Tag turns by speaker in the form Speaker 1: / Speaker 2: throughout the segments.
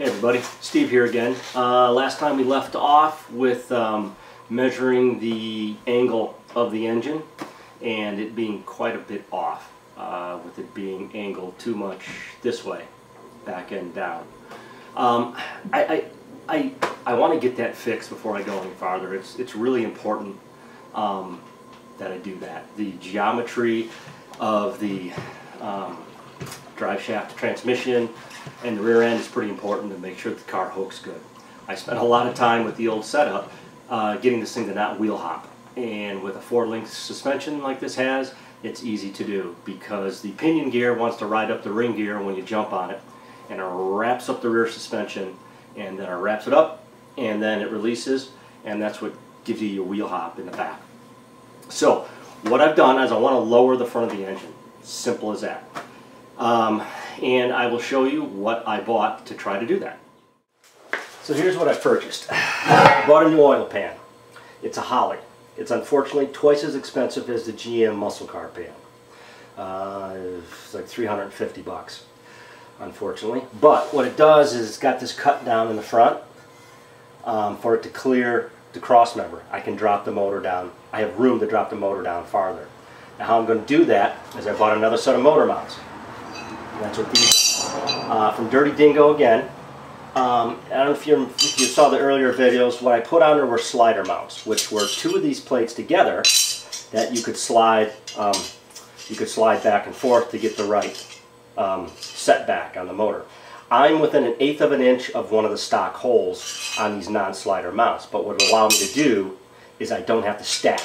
Speaker 1: Hey everybody, Steve here again. Uh, last time we left off with um, measuring the angle of the engine and it being quite a bit off uh, with it being angled too much this way, back and down. Um, I, I, I, I want to get that fixed before I go any farther. It's, it's really important um, that I do that. The geometry of the um, drive shaft transmission and the rear end is pretty important to make sure the car hooks good. I spent a lot of time with the old setup uh, getting this thing to not wheel hop and with a four link suspension like this has it's easy to do because the pinion gear wants to ride up the ring gear when you jump on it and it wraps up the rear suspension and then it wraps it up and then it releases and that's what gives you your wheel hop in the back. So what I've done is I want to lower the front of the engine. Simple as that. Um, and I will show you what I bought to try to do that. So here's what I purchased. I bought a new oil pan. It's a Holley. It's unfortunately twice as expensive as the GM muscle car pan. Uh, it's like 350 bucks, unfortunately. But what it does is it's got this cut down in the front um, for it to clear the cross member. I can drop the motor down. I have room to drop the motor down farther. Now how I'm going to do that is I bought another set of motor mounts. That's what these uh, from Dirty Dingo again. Um, I don't know if you, if you saw the earlier videos, what I put on there were slider mounts, which were two of these plates together that you could slide um, you could slide back and forth to get the right um, setback on the motor. I'm within an eighth of an inch of one of the stock holes on these non-slider mounts, but what it allow me to do is I don't have to stack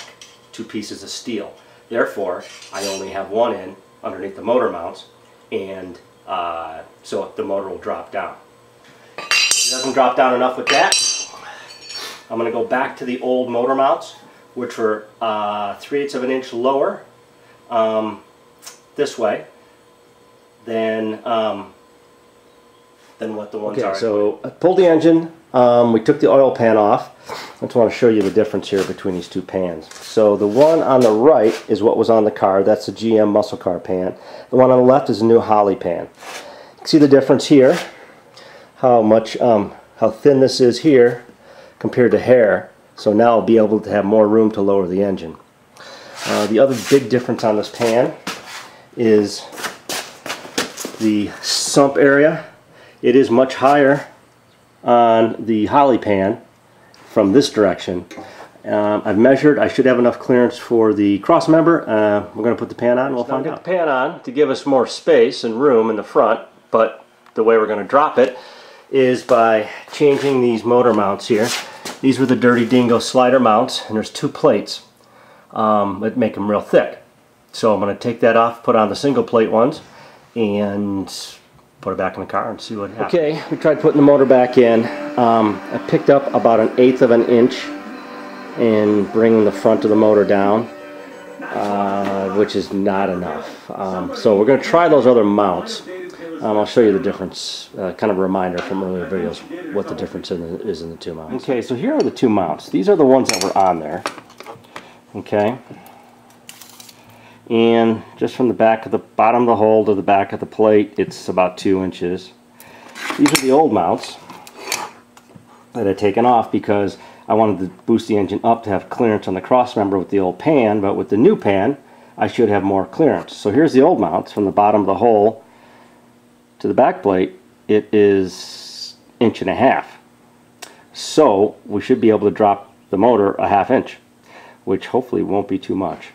Speaker 1: two pieces of steel. Therefore, I only have one in underneath the motor mounts, and uh, so the motor will drop down. If it doesn't drop down enough with that, I'm going to go back to the old motor mounts, which were uh, 3 eighths of an inch lower um, this way than, um, than what the ones
Speaker 2: Okay,
Speaker 1: are.
Speaker 2: so I pulled the engine, um, we took the oil pan off. I just want to show you the difference here between these two pans. So the one on the right is what was on the car, that's the GM muscle car pan. The one on the left is a new Holley pan. You can see the difference here, how much, um, how thin this is here compared to hair. So now I'll be able to have more room to lower the engine. Uh, the other big difference on this pan is the sump area. It is much higher on the Holley pan from this direction. Um, I've measured, I should have enough clearance for the cross member. Uh, we're going to put the pan on, and we'll
Speaker 1: Now
Speaker 2: find out.
Speaker 1: the pan on to give us more space and room in the front, but the way we're going to drop it is by changing these motor mounts here. These were the Dirty Dingo slider mounts, and there's two plates um, that make them real thick. So I'm going to take that off, put on the single plate ones, and put it back in the car and see what happens.
Speaker 2: Okay, we tried putting the motor back in. Um, I picked up about an eighth of an inch and bringing the front of the motor down, uh, which is not enough. Um, so we're going to try those other mounts. Um, I'll show you the difference, uh, kind of a reminder from earlier videos, what the difference in the, is in the two mounts. Okay, so here are the two mounts. These are the ones that were on there. Okay. And just from the back of the bottom of the hole to the back of the plate, it's about two inches. These are the old mounts that I'd taken off because I wanted to boost the engine up to have clearance on the cross member with the old pan, but with the new pan, I should have more clearance. So here's the old mounts from the bottom of the hole to the back plate. It is inch and a half. So we should be able to drop the motor a half inch, which hopefully won't be too much.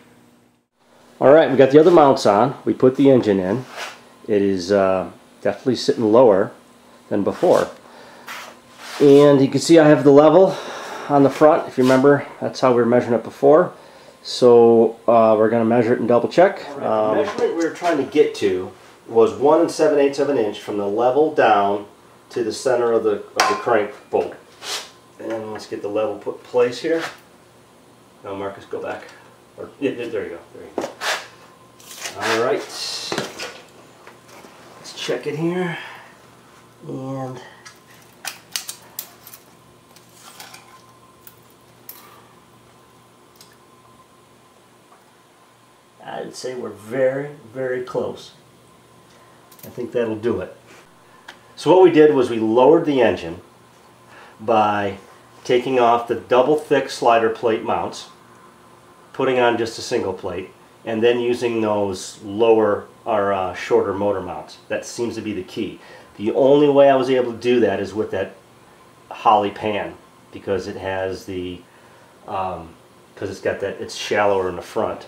Speaker 2: All right, we got the other mounts on. We put the engine in. It is uh, definitely sitting lower than before. And you can see I have the level on the front. If you remember, that's how we were measuring it before. So uh, we're going to measure it and double check. Um,
Speaker 1: the measurement we were trying to get to was one and seven eighths of an inch from the level down to the center of the of the crank bolt. And let's get the level put in place here. Now Marcus, go back. Or yeah, there you go. There you go. All right. Let's check it here. And I'd say we're very, very close. I think that'll do it. So what we did was we lowered the engine by taking off the double thick slider plate mounts, putting on just a single plate, and then using those lower or uh, shorter motor mounts. That seems to be the key. The only way I was able to do that is with that Holley pan because it has the because um, it's got that it's shallower in the front.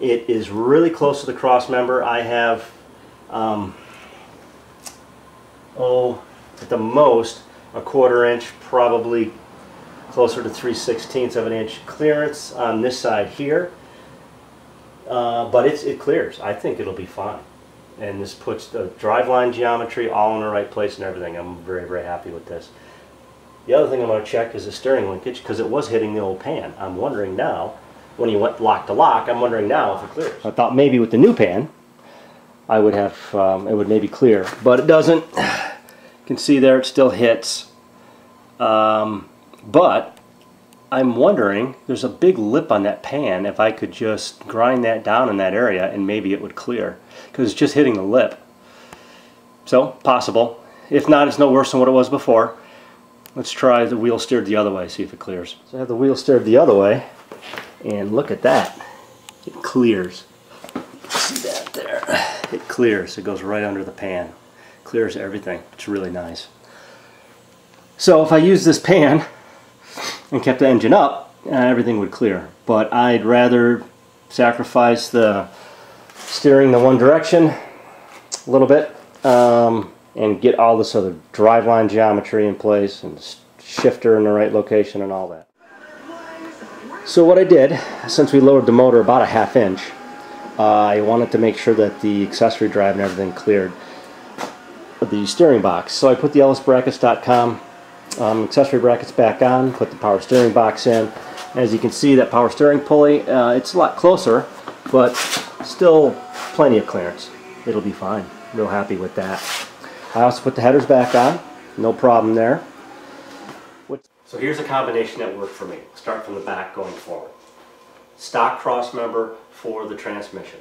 Speaker 1: It is really close to the cross member. I have um, oh at the most a quarter inch probably closer to 3 16ths of an inch clearance on this side here uh, but it's, it clears. I think it'll be fine. And this puts the driveline geometry all in the right place and everything. I'm very, very happy with this. The other thing I'm going to check is the steering linkage because it was hitting the old pan. I'm wondering now, when you went lock to lock, I'm wondering now if it clears. I thought maybe with the new pan, I would have, um, it would maybe clear, but it doesn't. You can see there it still hits. Um, but I'm wondering, there's a big lip on that pan, if I could just grind that down in that area and maybe it would clear. Because it's just hitting the lip. So, possible. If not, it's no worse than what it was before. Let's try the wheel steered the other way, see if it clears. So I have the wheel steered the other way, and look at that. It clears. See that there? It clears. It goes right under the pan. Clears everything. It's really nice. So if I use this pan, and kept the engine up, uh, everything would clear. But I'd rather sacrifice the steering the one direction a little bit um, and get all this other driveline geometry in place and shifter in the right location and all that. So what I did, since we lowered the motor about a half inch, uh, I wanted to make sure that the accessory drive and everything cleared the steering box. So I put the ellisbrackets.com um, accessory brackets back on, put the power steering box in. As you can see, that power steering pulley, uh, it's a lot closer, but still plenty of clearance. It'll be fine. Real happy with that. I also put the headers back on. No problem there. So here's a combination that worked for me. Start from the back going forward. Stock cross member for the transmission.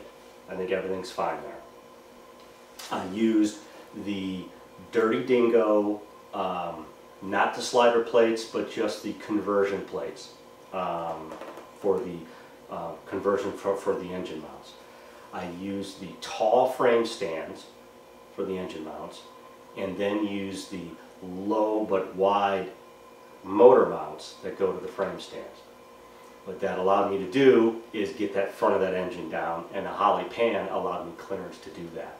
Speaker 1: I think everything's fine there. I used the Dirty Dingo um, not the slider plates, but just the conversion plates um, for the uh, conversion for, for the engine mounts. I use the tall frame stands for the engine mounts and then use the low but wide motor mounts that go to the frame stands. What that allowed me to do is get that front of that engine down and a Holley pan allowed me clearance to do that.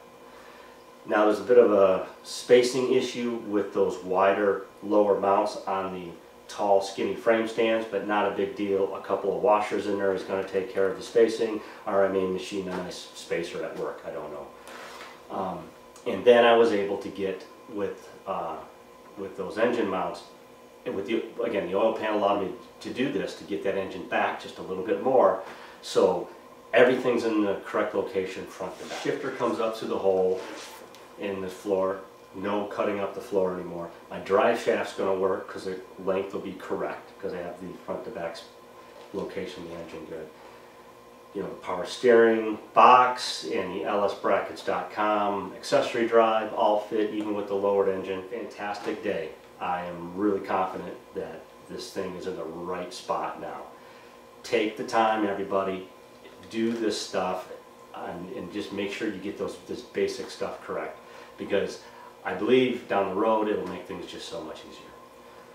Speaker 1: Now there's a bit of a spacing issue with those wider lower mounts on the tall skinny frame stands, but not a big deal. A couple of washers in there is going to take care of the spacing, or I may machine a nice spacer at work, I don't know. Um, and then I was able to get with, uh, with those engine mounts, and with the, again, the oil pan allowed me to do this, to get that engine back just a little bit more. So everything's in the correct location front to back. Shifter comes up through the hole, in the floor, no cutting up the floor anymore. My drive shaft's going to work because the length will be correct because I have the front to back location of the engine good. You know, the power steering box and the lsbrackets.com accessory drive all fit even with the lowered engine. Fantastic day. I am really confident that this thing is in the right spot now. Take the time, everybody. Do this stuff and, and just make sure you get those this basic stuff correct because I believe down the road it'll make things just so much easier.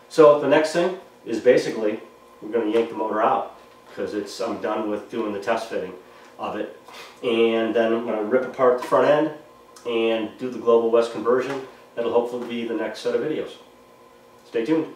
Speaker 1: So the next thing is basically we're going to yank the motor out because it's I'm done with doing the test fitting of it and then I'm going to rip apart the front end and do the Global West conversion. That'll hopefully be the next set of videos. Stay tuned.